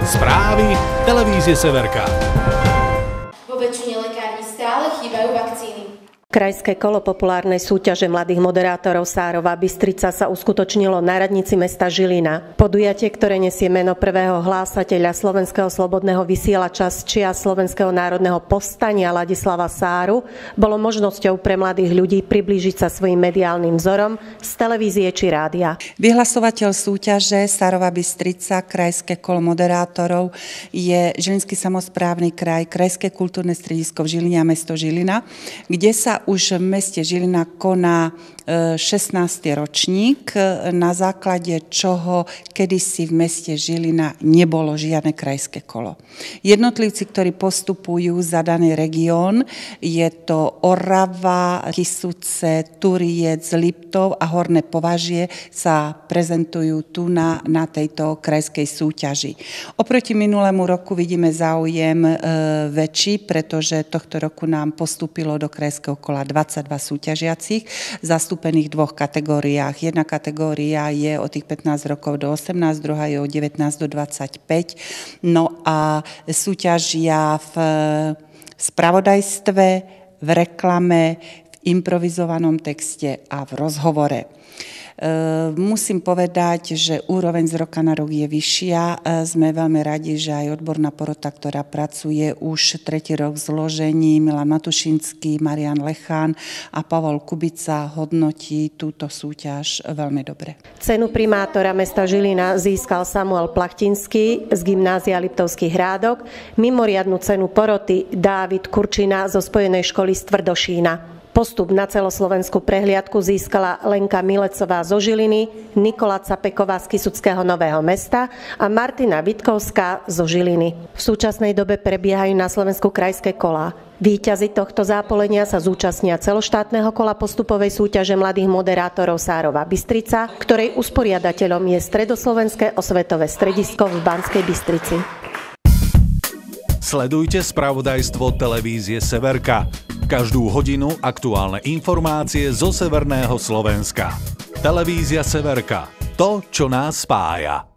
Správy televízie Severka. Vo väčšine lekární stále chýbajú vakcíny. Krajské kolo populárnej súťaže mladých moderátorov Sárova Bystrica sa uskutočnilo na radnici mesta Žilina. Podujatie, ktoré nesie meno prvého hlásateľa Slovenského slobodného vysielača z čia Slovenského národného povstania Ladislava Sáru, bolo možnosťou pre mladých ľudí priblížiť sa svojim mediálnym vzorom z televízie či rádia. Vyhlasovateľ súťaže Sárova Bystrica, Krajské kolo moderátorov je Žilinský samozprávny kraj, Krajské kultúrne stredisko v Žiline a mesto Žilina, kde sa už v meste Žilina koná 16. E, ročník, e, na základe čoho kedysi v meste Žilina nebolo žiadne krajské kolo. Jednotlivci, ktorí postupujú za daný región, je to Orava, Kisuce, Turiec, Liptov a Horné Považie sa prezentujú tu na, na tejto krajskej súťaži. Oproti minulému roku vidíme záujem e, väčší, pretože tohto roku nám postúpilo do krajského kola 22 súťažiacich, zastúpených v dvoch kategóriách. Jedna kategória je od tých 15 rokov do 18, druhá je od 19 do 25. No a súťažia v spravodajstve, v reklame, v improvizovanom texte a v rozhovore. Ehm, musím povedať, že úroveň z roka na rok je vyššia. Ehm, sme veľmi radi, že aj odborná porota, ktorá pracuje už tretí rok v zložení, Milan Matušinský, Marian Lechán a Pavol Kubica hodnotí túto súťaž veľmi dobre. Cenu primátora mesta Žilina získal Samuel Plachtinský z gymnázia Liptovských hrádok, mimoriadnu cenu poroty Dávid Kurčina zo Spojenej školy z Tvrdošína. Postup na celoslovenskú prehliadku získala Lenka Milecová zo Žiliny, Nikola Capeková z Kisuckého Nového mesta a Martina Vitkovská zo Žiliny. V súčasnej dobe prebiehajú na Slovensku krajské kolá. Výťazi tohto zápolenia sa zúčastnia celoštátneho kola postupovej súťaže mladých moderátorov Sárova Bystrica, ktorej usporiadateľom je Stredoslovenské osvetové stredisko v Banskej Bystrici. Sledujte spravodajstvo televízie Severka. Každú hodinu aktuálne informácie zo severného Slovenska. Televízia Severka. To, čo nás spája.